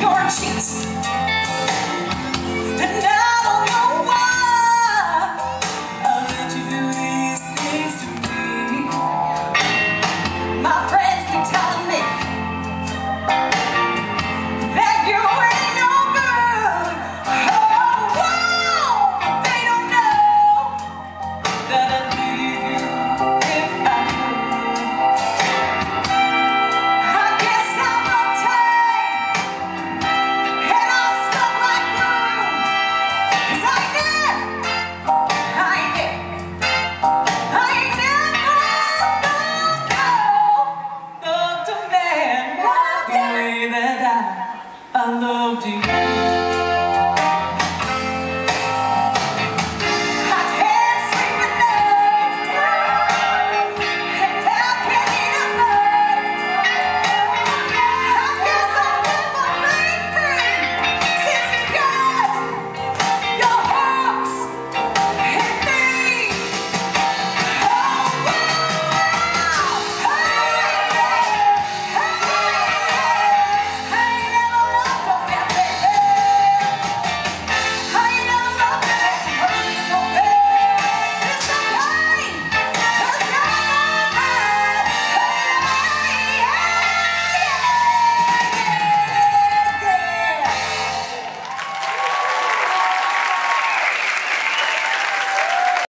your cheeks. Loved